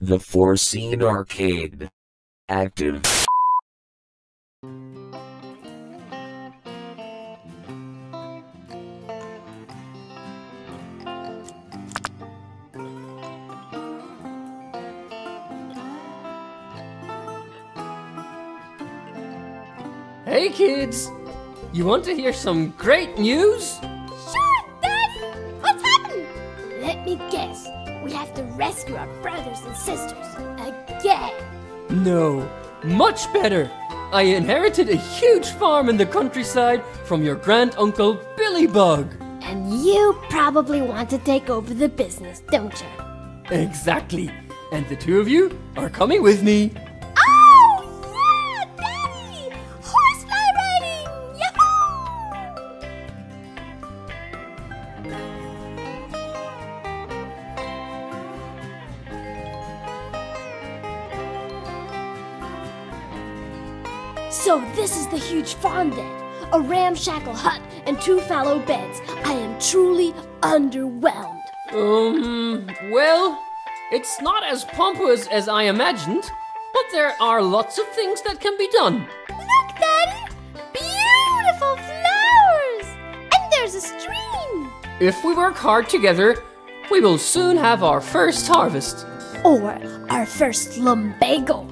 The Foreseen arcade. Active. Hey kids! You want to hear some great news? We have to rescue our brothers and sisters. Again. No, much better. I inherited a huge farm in the countryside from your grand uncle Billy Bug. And you probably want to take over the business, don't you? Exactly. And the two of you are coming with me. So this is the huge farm then. A ramshackle hut and two fallow beds. I am truly underwhelmed. Um, well, it's not as pompous as I imagined, but there are lots of things that can be done. Look, Daddy! Beautiful flowers! And there's a stream! If we work hard together, we will soon have our first harvest. Or our first lumbago.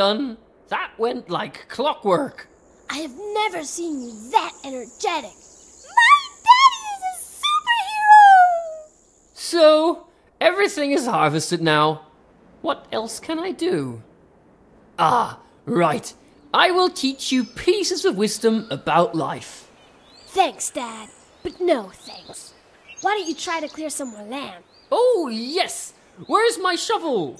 Done. That went like clockwork. I have never seen you that energetic. My daddy is a superhero! So, everything is harvested now. What else can I do? Ah, right. I will teach you pieces of wisdom about life. Thanks, Dad. But no thanks. Why don't you try to clear some more land? Oh, yes! Where's my shovel?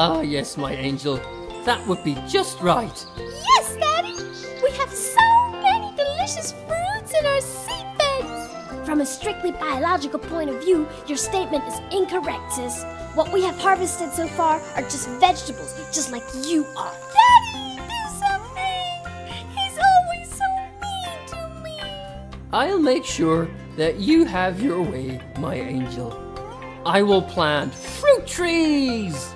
Ah, yes, my angel. That would be just right. Yes, Daddy! We have so many delicious fruits in our seed beds! From a strictly biological point of view, your statement is incorrect, sis. What we have harvested so far are just vegetables, just like you are. Daddy, do something! He's always so mean to me! I'll make sure that you have your way, my angel. I will plant fruit trees!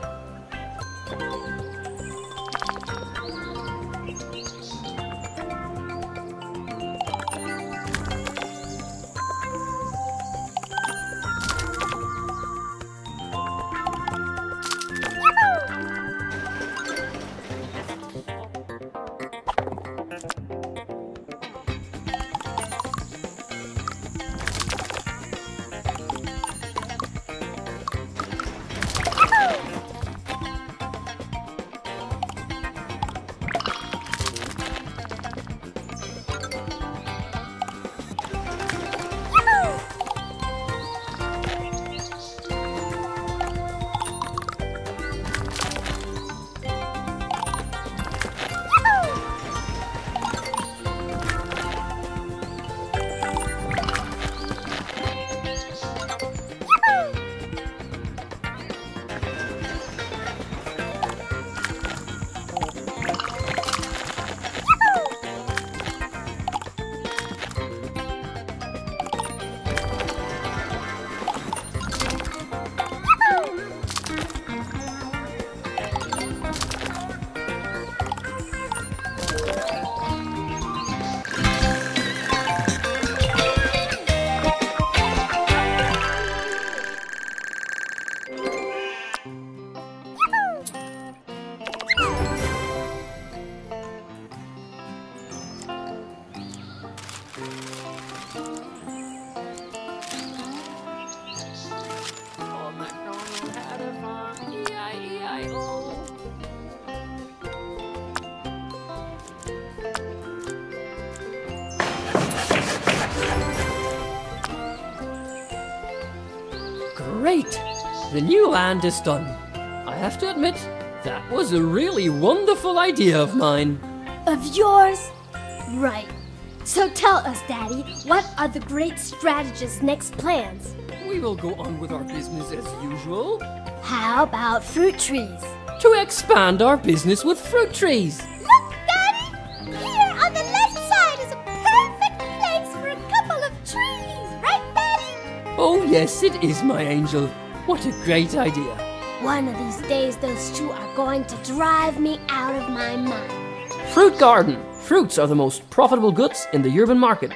Land is done. I have to admit, that was a really wonderful idea of mine. Of yours? Right. So tell us, Daddy, what are the great strategist's next plans? We will go on with our business as usual How about fruit trees? to expand our business with fruit trees. Look, Daddy! Here on the left side is a perfect place for a couple of trees, right, Daddy? Oh, yes, it is, my angel. What a great idea. One of these days, those two are going to drive me out of my mind. Fruit garden. Fruits are the most profitable goods in the urban market.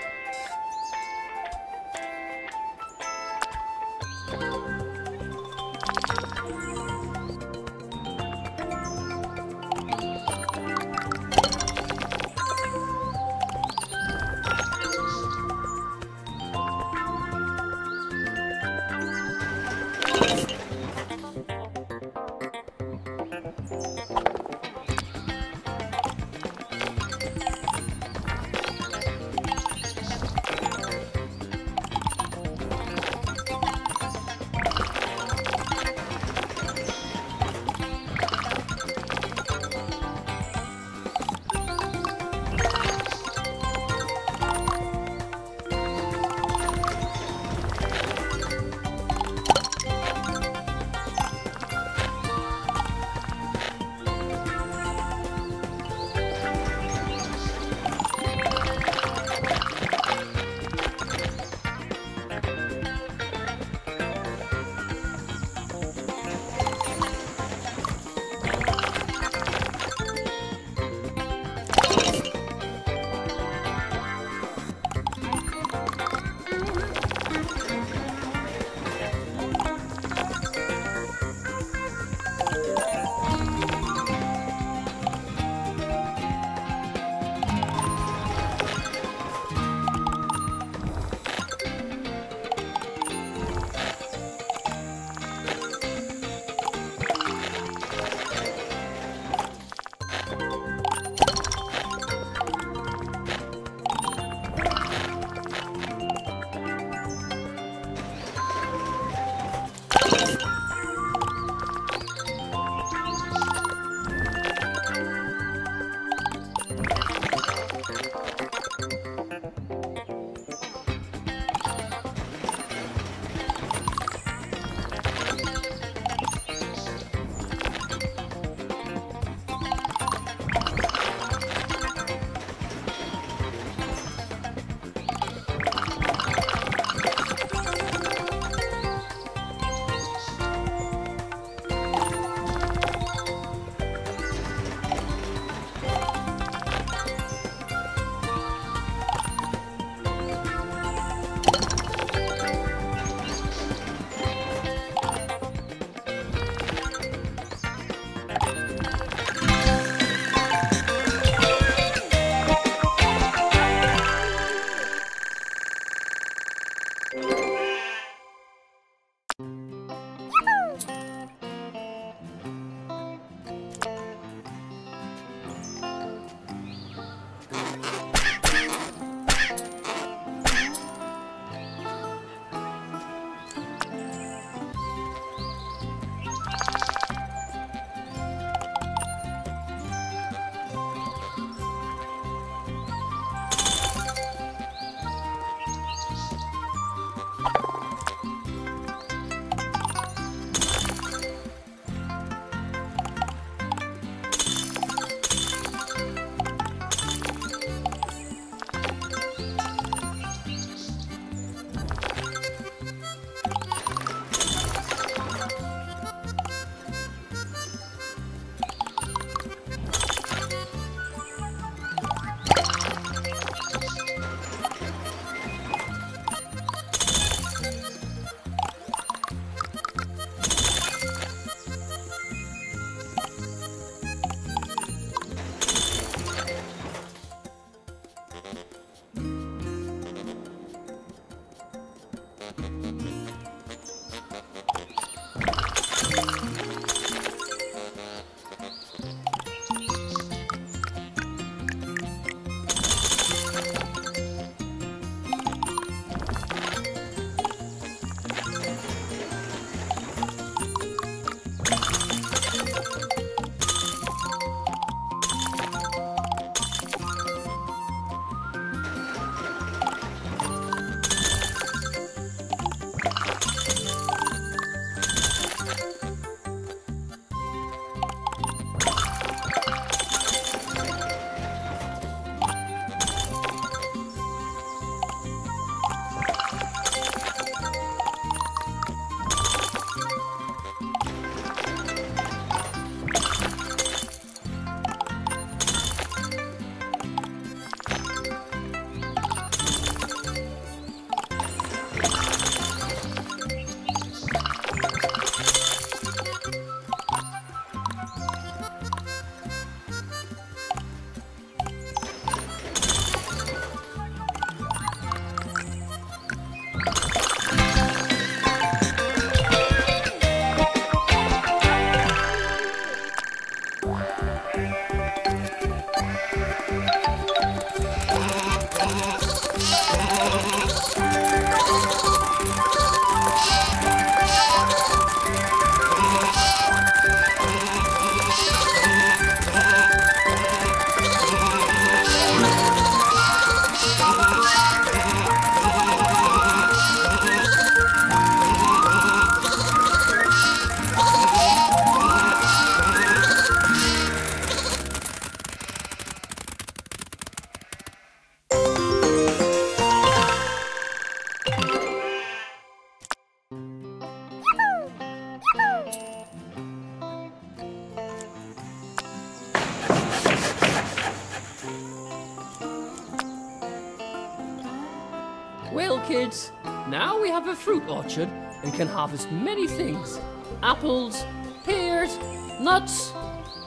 Well, kids, now we have a fruit orchard and can harvest many things apples, pears, nuts,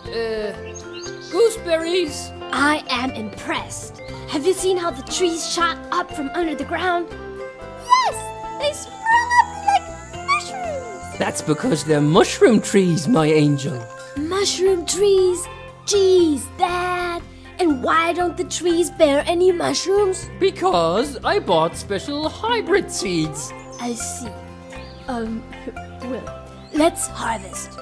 uh, gooseberries. I am impressed. Have you seen how the trees shot up from under the ground? Yes, they sprung up like mushrooms. That's because they're mushroom trees, my angel. Mushroom trees? Geez, Dad. And why don't the trees bear any mushrooms? Because I bought special hybrid seeds. I see. Um, well, let's harvest.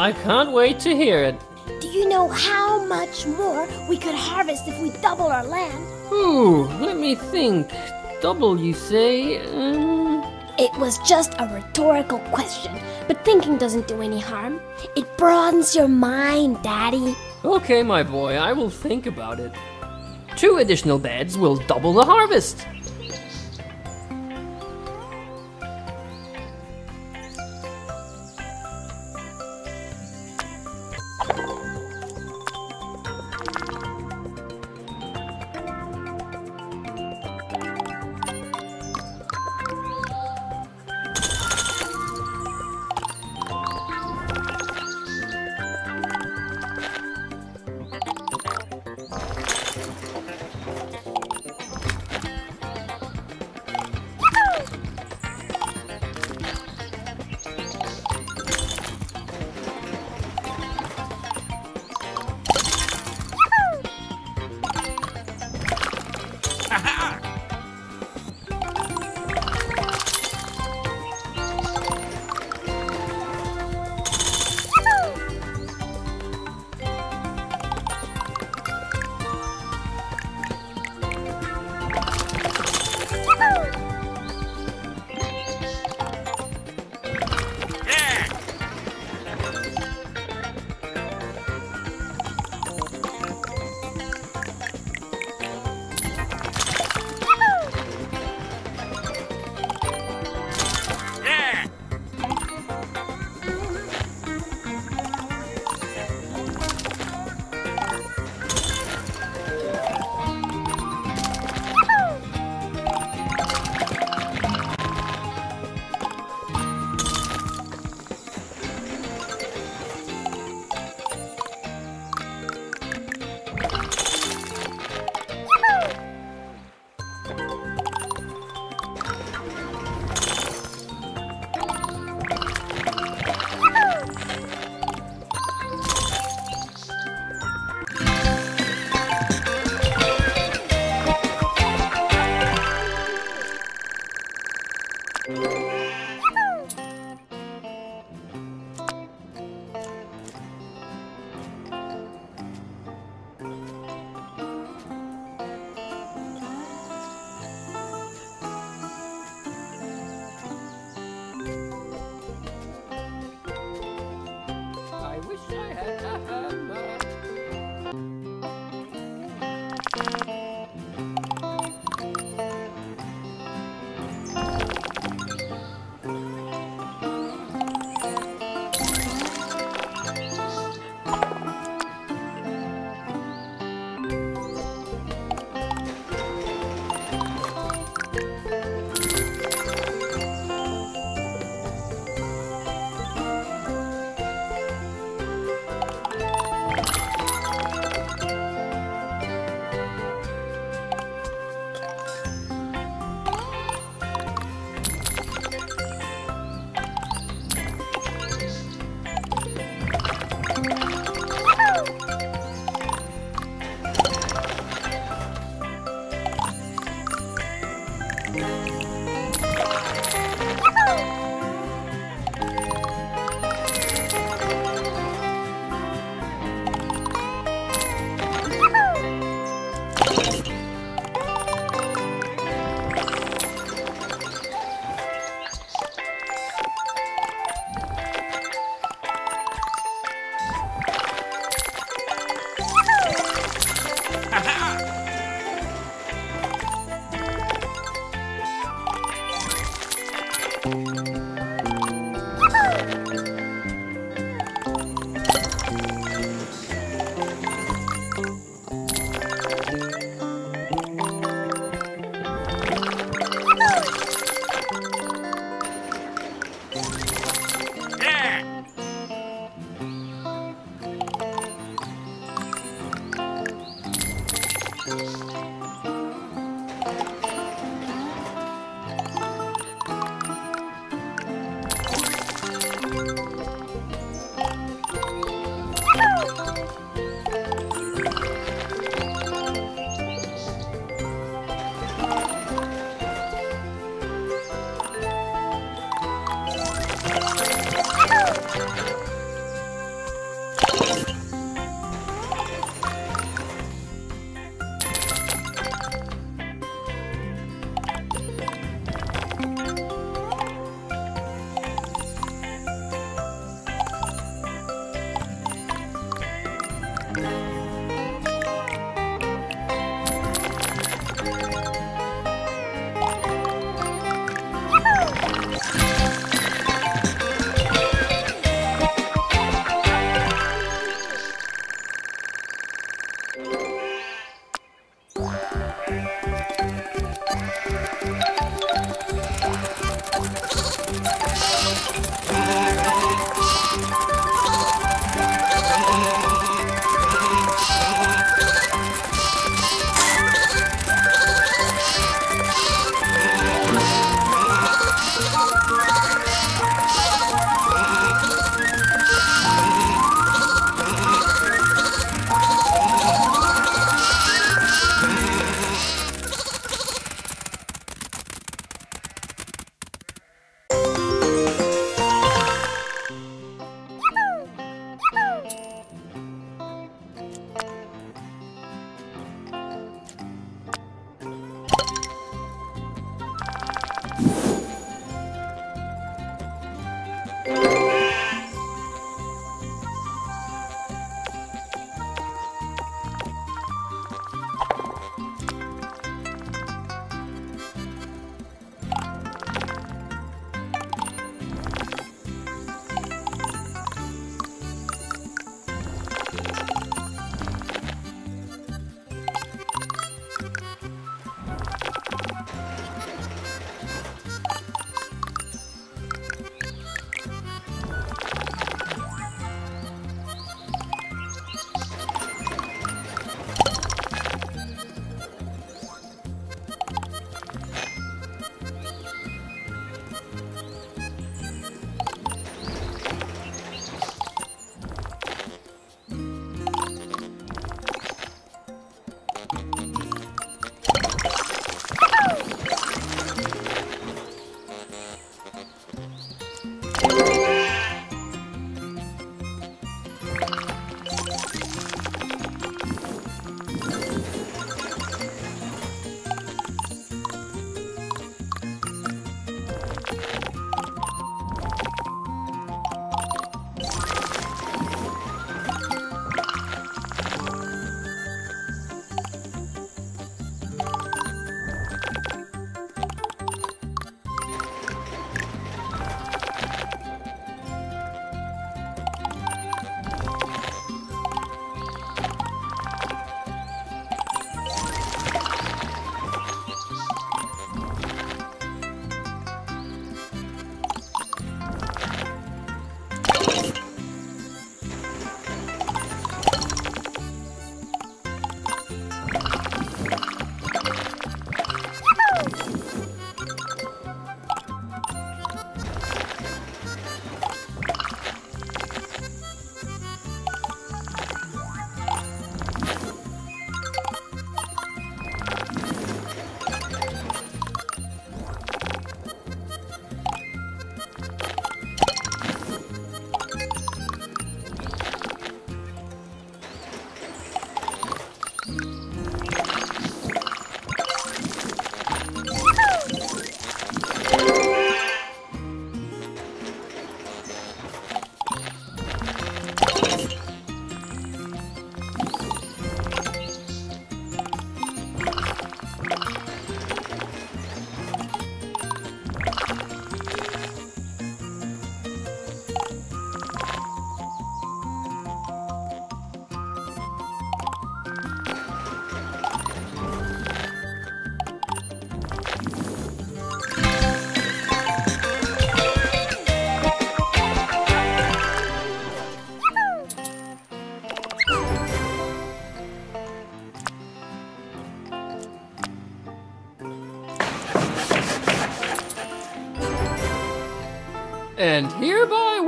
I can't wait to hear it. Do you know how much more we could harvest if we doubled our land? Ooh, let me think. Double, you say? Um, It was just a rhetorical question, but thinking doesn't do any harm. It broadens your mind, Daddy. okay, my boy, I will think about it. Two additional beds will double the harvest.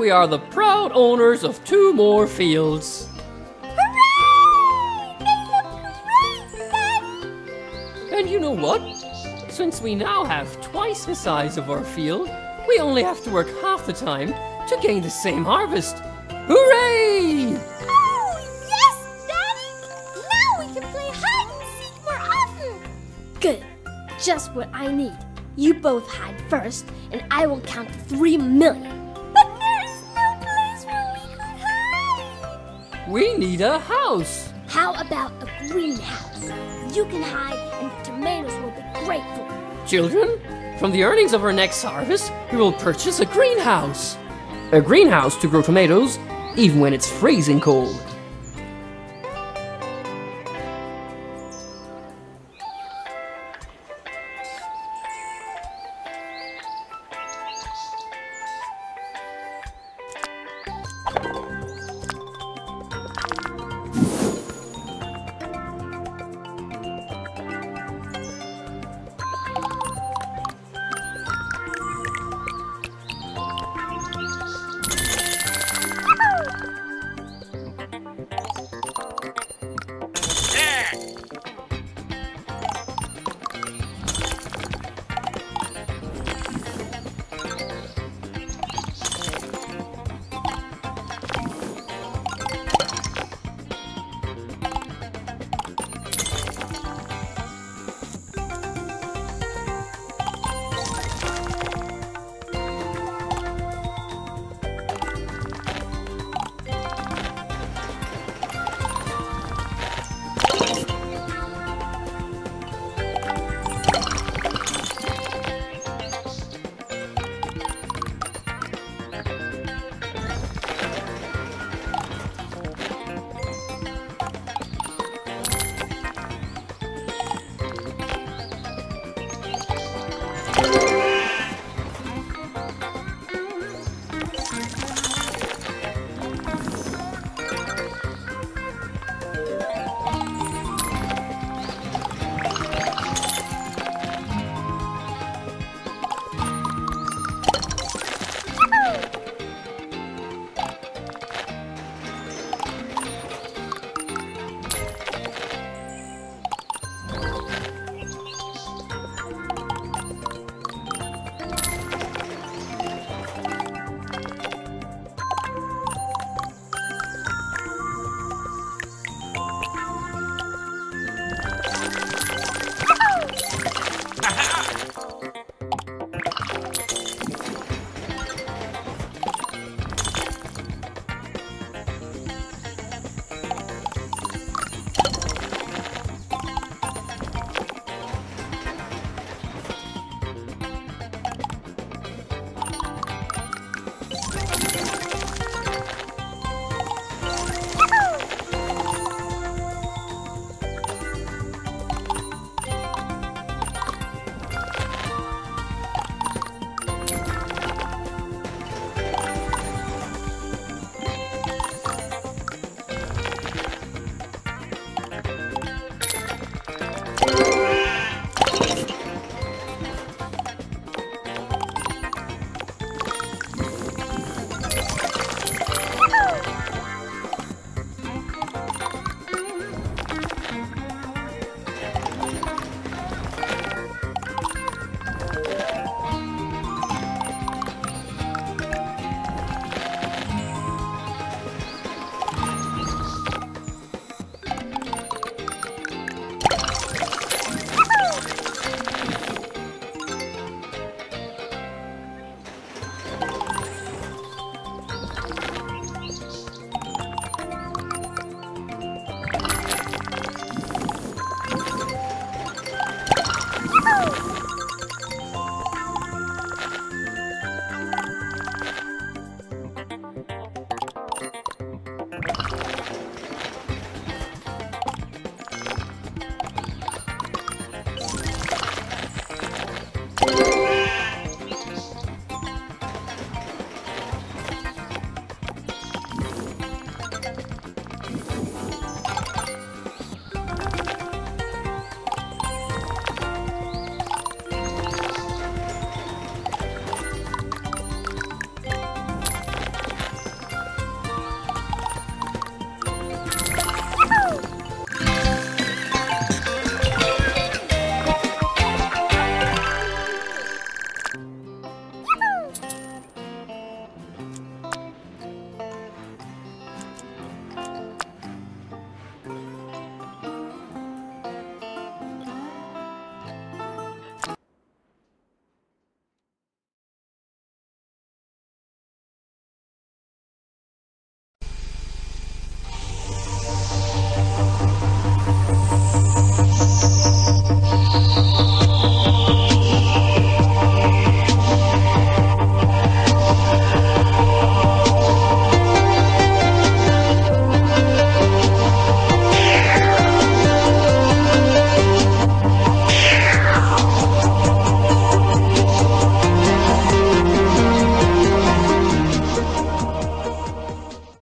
We are the proud owners of two more fields. Hooray! They look great, Daddy! And you know what? Since we now have twice the size of our field, we only have to work half the time to gain the same harvest. Hooray! Oh, yes, Daddy! Now we can play hide and seek more often! Good. Just what I need. You both hide first, and I will count three million. We need a house. How about a greenhouse? You can hide, and the tomatoes will be grateful. Children, from the earnings of our next harvest, we will purchase a greenhouse. A greenhouse to grow tomatoes, even when it's freezing cold.